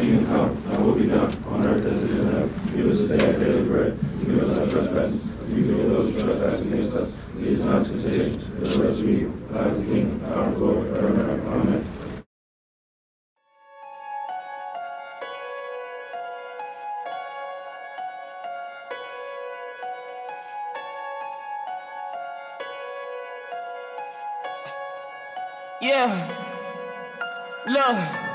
kingdom come, thy will be done, on earth as it is in heaven. Give us our daily bread, forgive us our trespasses, forgive those who trespass against us. Lead us not temptation, but deliver us from evil. Thine is the kingdom, power, glory, forever and ever. Amen. Yeah. Look,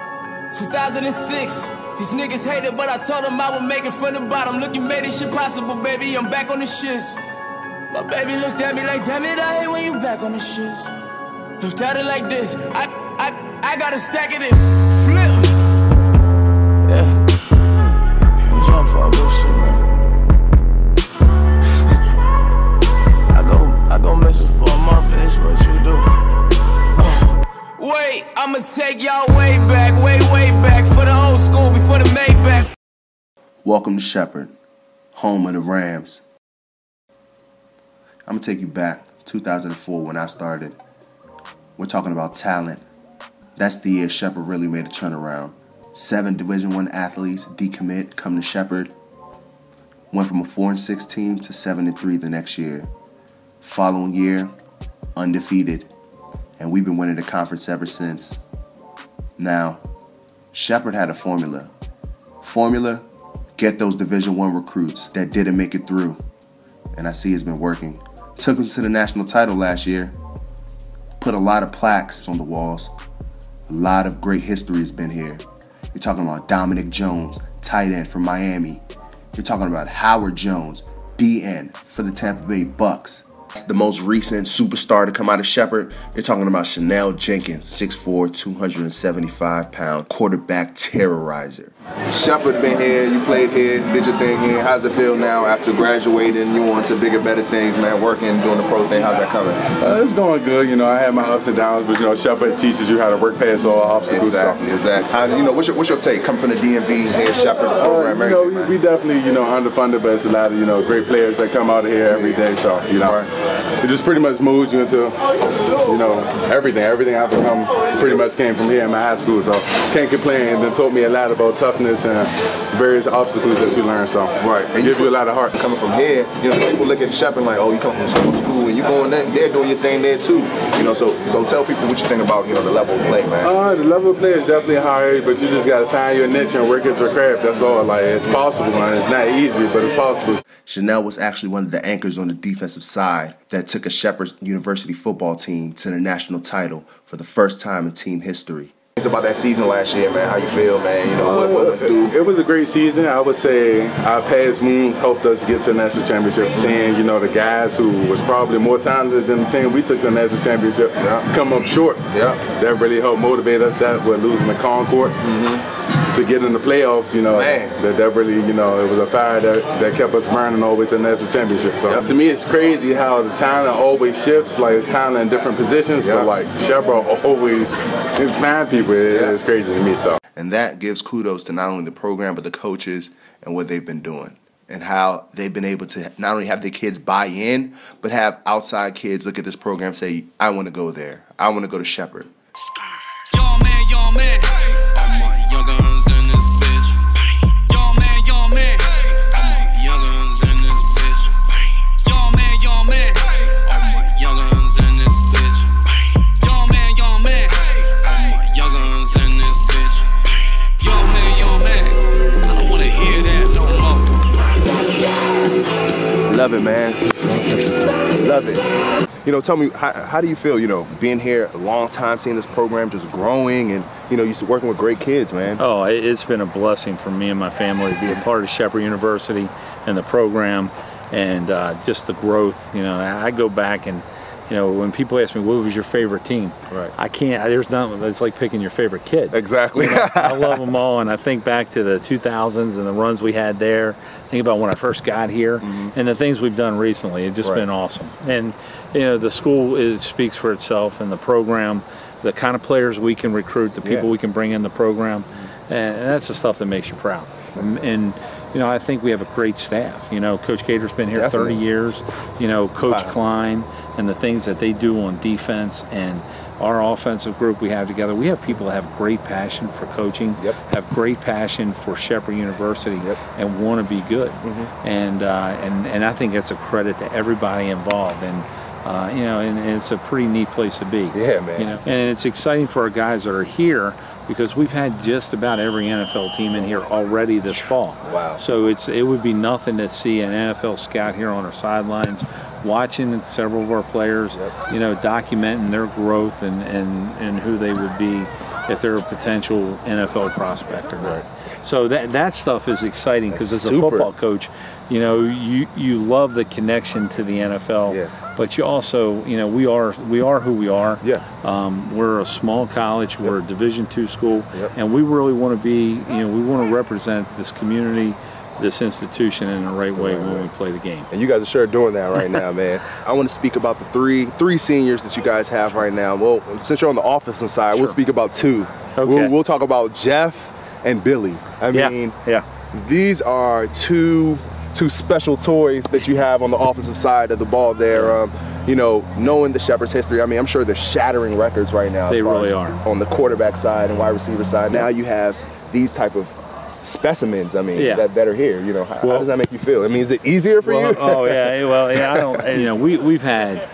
2006. These niggas hated, but I told them I would make it from the bottom. Look, you made this shit possible, baby. I'm back on the shits. My baby looked at me like, damn it, I hate when you back on the shits. Looked at it like this. I, I, I gotta stack it in. Welcome to Shepherd, home of the Rams. I'm gonna take you back 2004 when I started. We're talking about talent. That's the year Shepherd really made a turnaround. Seven Division One athletes decommit, come to Shepherd. Went from a four and six team to seven and three the next year. Following year, undefeated, and we've been winning the conference ever since. Now, Shepherd had a formula. Formula: get those Division One recruits that didn't make it through, and I see it's been working. Took them to the national title last year. Put a lot of plaques on the walls. A lot of great history has been here. You're talking about Dominic Jones, tight end from Miami. You're talking about Howard Jones, DN for the Tampa Bay Bucks. That's the most recent superstar to come out of Shepherd. You're talking about Chanel Jenkins, 6'4, 275 pound quarterback terrorizer. Shepherd been here, you played here, did your thing here. How's it feel now after graduating? You on to bigger, better things, man, working, doing the pro thing. How's that coming? Uh, it's going good. You know, I had my ups and downs, but you know, Shepherd teaches you how to work past all obstacles. Exactly, so. exactly. How, you know, what's your, what's your take? Come from the DMV here, Shepherd Uh, program, you know, everything, we, we definitely, you know, underfunded, but it's a lot of, you know, great players that come out of here every day. So, you know, Right. It just pretty much moves you into, you know, everything. Everything I've become pretty much came from here in my high school. So, can't complain. And it taught me a lot about toughness and various obstacles that you learn. So, Right. it gives you a lot of heart. coming from here, you know, people look at Shepherd like, oh, you come from school, school, and you going there, they're doing your thing there too. You know, so so tell people what you think about, you know, the level of play, man. Uh, the level of play is definitely higher, but you just gotta find your niche and work at your craft. That's all. Like it's possible, man. It's not easy, but it's possible. Chanel was actually one of the anchors on the defensive side that took a Shepherd University football team to the national title for the first time in team history. It's about that season last year, man. How you feel, man? You know, what, through? It was a great season. I would say our past moves helped us get to the national championship. Seeing, you know, the guys who was probably more talented than the team we took to the national championship Yeah. come up short. Yeah. That really helped motivate us. That with losing the Concord. Mm-hmm. To get in the playoffs, you know, Man. that, that really, you know, it was a fire that, that kept us burning all the way to the national championship. So to me, it's crazy how the talent always shifts. Like it's talent in different positions, Yeah. but like Shepherd always find people. It- Yeah. It's crazy to me. So. And that gives kudos to not only the program, but the coaches and what they've been doing. And how they've been able to not only have their kids buy in, but have outside kids look at this program and say, I want to go there. I want to go to Shepherd. Young man, young man. Love it, man. Love it. You know, tell me, how, how do you feel, you know, being here a long time, seeing this program just growing and, you know, you're working with great kids, man? Oh, it- it's been a blessing for me and my family to be a part of Shepherd University and the program and uh, just the growth. You know, I go back and, you know, when people ask me what was your favorite team, Right. I can't. There's nothing. It's like picking your favorite kid. Exactly. I love them all, and I think back to the 2000s and the runs we had there. Think about when I first got here, and the things we've done recently. It's just Mm-hmm. Right. been awesome. And you know, the school it speaks for itself, and the program, the kind of players we can recruit, the people Yeah. we can bring in the program, and, and that's the stuff that makes you proud. And, and you know, I think we have a great staff. You know, Coach Cater's been here Definitely. 30 years. You know, Coach Wow. Klein and the things that they do on defense and our offensive group we have together. We have people that have great passion for coaching, Yep. have great passion for Shepherd University, Yep. and want to be good. And uh, and and I think that's a credit to everybody involved. And uh, you know, and, and it's a pretty neat place to be. Yeah, man. You know, and it's exciting for our guys that are here because we've had just about every NFL team in here already this fall. Wow. So it's it would be nothing to see an NFL scout here on our sidelines, watching several of our players, you know, documenting their growth and, and, and who they would be if they're a potential NFL prospect or not. So that that stuff is exciting because as a football coach, you know, you you love the connection to the NFL, Yeah. but you also, you know, we are we are who we are. Yeah. Um, we're a small college. We're a Division two school, Yep. and we really want to be, you know, we want to represent this community, this institution in the right way when we play the game. And you guys are sure doing that right now, man. I want to speak about the three three seniors that you guys have right now. Well, since you're on the offensive side, we'll speak about two. Okay. We'll, we'll talk about Jeff and Billy. I Yeah, mean, yeah. these are two two special toys that you have on the offensive side of the ball there. Um, you know, knowing the Shepherds' history, I mean, I'm sure they're shattering records right now. They really are. On the quarterback side and wide receiver side. Now you have these type of specimens. I mean, Yeah. that, that are here. You know, how, how does that make you feel? I mean, is it easier for Well, you? oh yeah, well yeah, I don't. You know, we we've had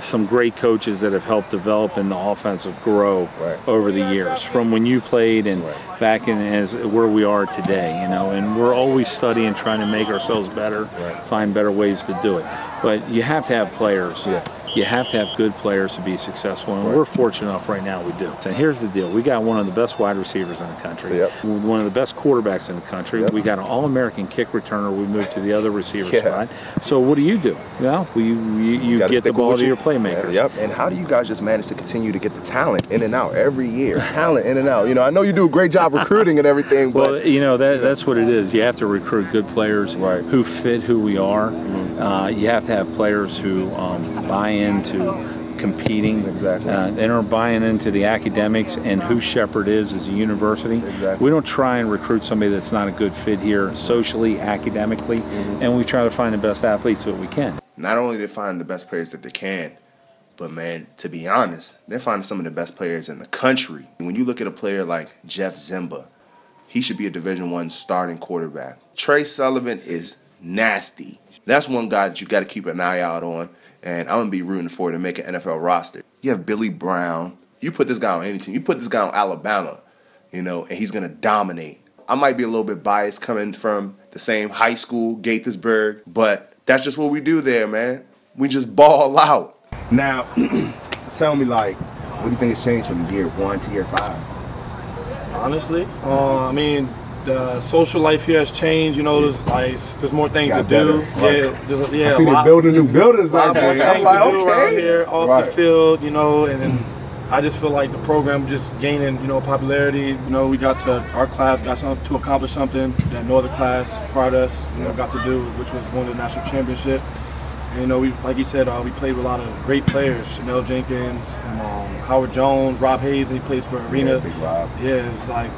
some great coaches that have helped develop and the offensive grow Right. over the years from when you played and Right. back in as where we are today. You know, and we're always studying, trying to make ourselves better, Right. find better ways to do it. But you have to have players. Yeah. You have to have good players to be successful, and we're fortunate enough right now we do. And here's the deal: we got one of the best wide receivers in the country, Yep. one of the best quarterbacks in the country. Yep. We got an All-American kick returner. We moved to the other receiver Yeah. spot. So what do you do? Well, we, you, you Gotta get the ball to you- your playmakers. Yep. And how do you guys just manage to continue to get the talent in and out every year? talent in and out. You know, I know you do a great job recruiting and everything, but Well, you know that that's what it is. You have to recruit good players Right. Mm-hmm. who fit who we are. Uh, you have to have players who um, buy into competing. Exactly. Uh, they don't buy into the academics and who Shepherd is as a university. Exactly. We don't try and recruit somebody that's not a good fit here socially, academically, Mm-hmm. and we try to find the best athletes that we can. Not only they find the best players that they can, but man, to be honest, they're finding some of the best players in the country. When you look at a player like Jeff Ziemba, he should be a Division One starting quarterback. Tre Sullivan is nasty. That's one guy that you got to keep an eye out on, and I'm gonna be rooting for to make an NFL roster. You have Billy Brown. You put this guy on any team. You put this guy on Alabama, you know, and he's gonna dominate. I might be a little bit biased coming from the same high school, Gaithersburg, but that's just what we do there, man. We just ball out. now tell me like what do you think has changed from year one to year five? Honestly, uh, I mean, the social life here has changed. You know, there's like there's more things Got to do. better, Yeah, there's, yeah. I see they building new buildings back there. I'm like, to do around okay. here off Right. the field, you know, and then I just feel like the program just gaining, you know, popularity. You know, we got to our class got some, to accomplish something that no other class prior to us, you know, got to do, which was win the national championship. And, you know, we like you said, uh, we played with a lot of great players: Chanel Jenkins, um, Howard Jones, Rob Hayes, and he plays for Arena. Yeah. Yeah, it's like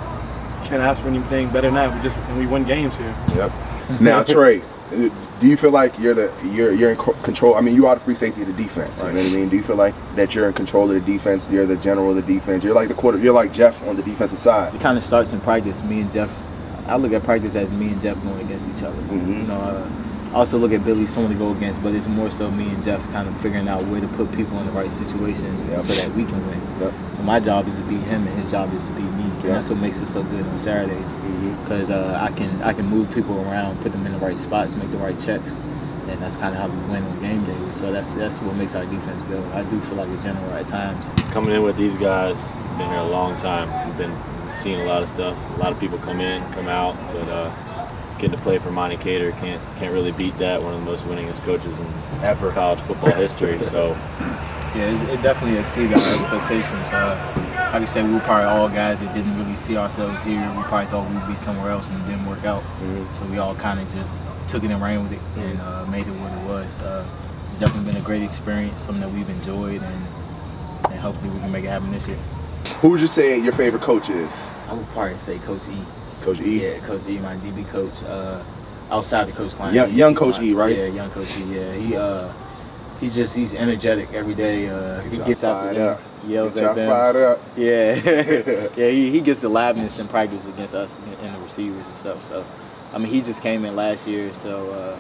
can't ask for anything better than that. We just and we win games here. Yep. Now Tre, do you feel like you're the you're you're in control? I mean, you are the free safety of the defense. You know what I mean? Do you feel like that you're in control of the defense? You're the general of the defense. You're like the quarter. You're like Jeff on the defensive side. it kind of starts in practice. Me and Jeff, I look at practice as me and Jeff going against each other. Mhm. You know, uh, I also look at Billy someone to go against, but it's more so me and Jeff kind of figuring out where to put people in the right situations Yep. so that we can win. Yep. So my job is to beat him, and his job is to beat me. Yep. And that's what makes it so good on Saturdays, because uh, I can I can move people around, put them in the right spots, make the right checks. And that's kind of how we win on game days. So that's that's what makes our defense go. I do feel like a general at times. coming in with these guys, been here a long time. We've been seeing a lot of stuff. A lot of people come in, come out, but uh, getting to play for Monte Cater can't can't really beat that. One of the most winningest coaches in ever college football history. So Yeah, it definitely exceeded our expectations. Uh, like I said, we were probably all guys that didn't really see ourselves here. We probably thought we'd be somewhere else, and it didn't work out. So we all kind of just took it and ran with it and uh, made it what it was. Uh, it's definitely been a great experience, something that we've enjoyed, and, and hopefully we can make it happen this year. Who would you say your favorite coach is? I would probably say Coach E. Coach E. Yeah, Coach E, my DB coach. Uh, outside the Coach Klein. Young- young Coach E, right? Yeah, young Coach E. Yeah, he uh, He's just he's energetic every day. Uh, he gets out fired there, up. yells Get at them. fired up. Yeah, yeah. He, he gets the liveness in practice against us and- and the receivers and stuff. So, I mean, he just came in last year, so uh,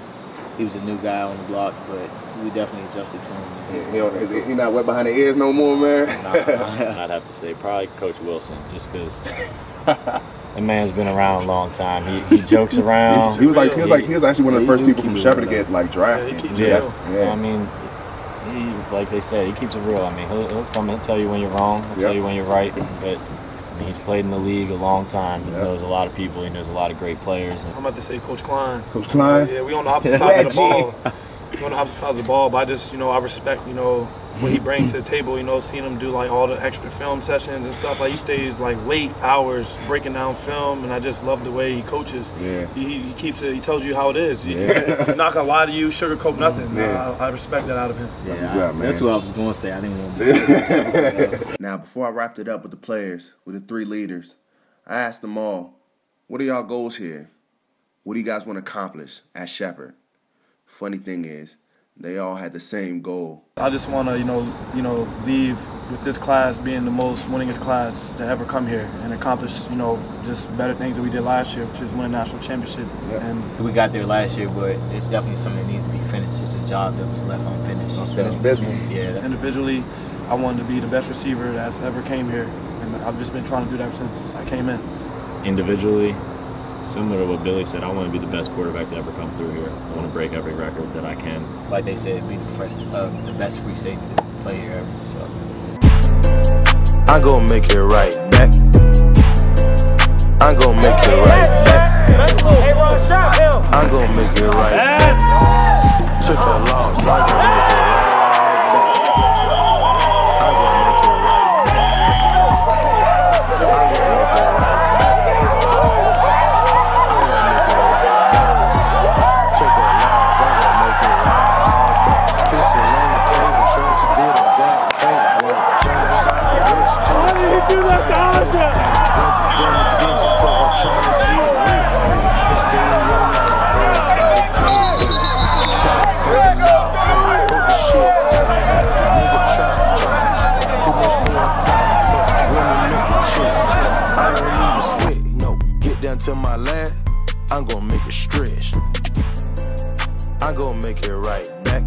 he was a new guy on the block, but we definitely adjusted to him. You know, is he- he not wet behind the ears no more, man. I'd have to say probably Coach Wilson, just because the man's been around a long time. He, he jokes around. he was like he was like he was actually one of the first people from keep Shepherd to get like drafted. Yeah, he keeps it That's- real. So, yeah. I mean, he, like they said, he keeps it real. I mean, he'll, he'll come and tell you when you're wrong, he'll tell you when you're right. But I mean, he's played in the league a long time. He Yep. knows a lot of people. He knows a lot of great players. And I'm about to say Coach Klein. Coach Klein. Yeah, we on the opposite side of the ball. We on the opposite sides of the ball, but I just, you know, I respect, you know, what he brings to the table. You know, seeing him do like all the extra film sessions and stuff. Like he stays like late hours breaking down film, and I just love the way he coaches. Yeah. He, he keeps it. He tells you how it is. Yeah. He's not gonna lie to you, sugarcoat nothing. Yeah. I, I respect that out of him. That's Yeah, what's up, I- That's what I was going to say. I didn't want to. Now, before I wrapped it up with the players, with the three leaders, I asked them all, what are y'all goals here? What do you guys want to accomplish at Shepherd? Funny thing is, they all had the same goal. I just want to, you know, you know, leave with this class being the most winningest class to ever come here and accomplish, you know, just better things that we did last year, which is win a national championship. Yeah. And we got there last year, but it's definitely something that needs to be finished. It's a job that was left unfinished. Unfinished business. Yeah, that- individually, I wanted to be the best receiver that's ever came here, and I've just been trying to do that since I came in. individually, similar to what Billy said, I want to be the best quarterback to ever come through here. I want to break every record that I can. Like they said, be the first, uh, the best free safety player ever. So. I'm gonna make it right back. I'm gonna make it right back. I'm gonna make it right back. Took a loss, I'm gonna make it right make it right back.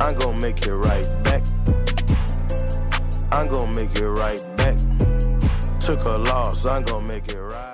I'm gonna make it right back. I'm gonna make it right back. Took a loss, I'm gonna make it right.